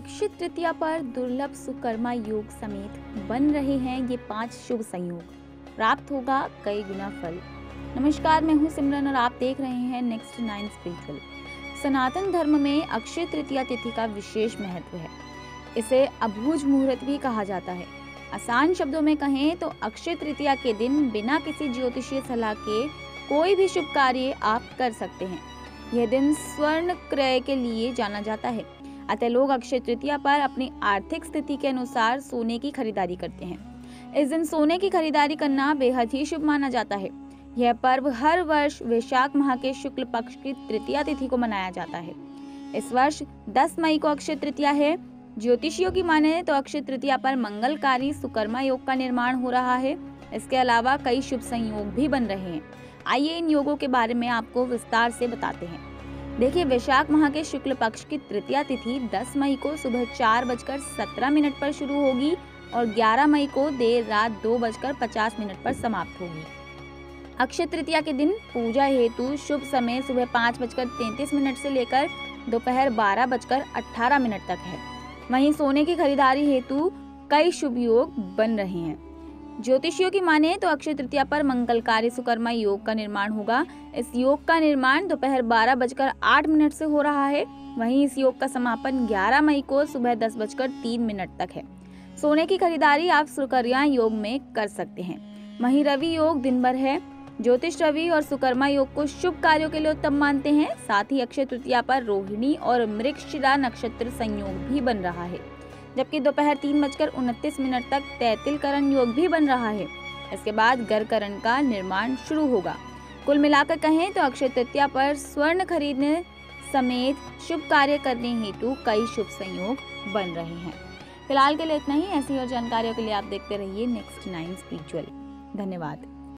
अक्षय तृतीया पर दुर्लभ सुकर्मा योग समेत बन रहे हैं ये पाँच शुभ संयोग। प्राप्त होगा कई गुना फल। नमस्कार, मैं हूँ सिमरन और आप देख रहे हैं नेक्स्ट नाइन स्पिरिचुअल सनातन धर्म में अक्षय तृतीया तिथि का विशेष महत्व है। इसे अभूज मुहूर्त भी कहा जाता है। आसान शब्दों में कहें तो अक्षय तृतीया के दिन बिना किसी ज्योतिषीय सलाह के कोई भी शुभ कार्य आप कर सकते हैं। यह दिन स्वर्ण क्रय के लिए जाना जाता है। अतः लोग अक्षय तृतीया पर अपनी आर्थिक स्थिति के अनुसार सोने की खरीदारी करते हैं। इस दिन सोने की खरीदारी करना बेहद ही शुभ माना जाता है। यह पर्व हर वर्ष वैशाख माह के शुक्ल पक्ष की तृतीया तिथि को मनाया जाता है। इस वर्ष 10 मई को अक्षय तृतीया है। ज्योतिषियों की माने तो अक्षय तृतीया पर मंगलकारी सुकर्मा योग का निर्माण हो रहा है। इसके अलावा कई शुभ संयोग भी बन रहे हैं। आइए इन योगों के बारे में आपको विस्तार से बताते हैं। देखिए, वैशाख माह के शुक्ल पक्ष की तृतीया तिथि 10 मई को सुबह चार बजकर सत्रह मिनट पर शुरू होगी और 11 मई को देर रात दो बजकर पचास मिनट पर समाप्त होगी। अक्षय तृतीया के दिन पूजा हेतु शुभ समय सुबह पाँच बजकर तैतीस मिनट से लेकर दोपहर बारह बजकर अठारह मिनट तक है। वहीं सोने की खरीदारी हेतु कई शुभ योग बन रहे हैं। ज्योतिषियों की माने तो अक्षय तृतीया पर मंगलकारी सुकर्मा योग का निर्माण होगा। इस योग का निर्माण दोपहर बारह बजकर आठ मिनट से हो रहा है। वहीं इस योग का समापन 11 मई को सुबह दस बजकर तीन मिनट तक है। सोने की खरीदारी आप सुकर्या योग में कर सकते हैं। वहीं रवि योग दिन भर है। ज्योतिष रवि और सुकर्मा योग को शुभ कार्यों के लिए उत्तम मानते हैं। साथ ही अक्षय तृतीया पर रोहिणी और मृक्षिरा नक्षत्र संयोग भी बन रहा है। जबकि दोपहर तीन बजकर उनतीस मिनट तक तैतिल करण योग भी बन रहा है। इसके बाद गरकरण का निर्माण शुरू होगा। कुल मिलाकर कहें तो अक्षय तृतीया पर स्वर्ण खरीदने समेत शुभ कार्य करने हेतु कई शुभ संयोग बन रहे हैं। फ़िलहाल के लिए इतना ही। ऐसी और जानकारियों के लिए आप देखते रहिए नेक्स्ट नाइन स्पिरिचुअल धन्यवाद।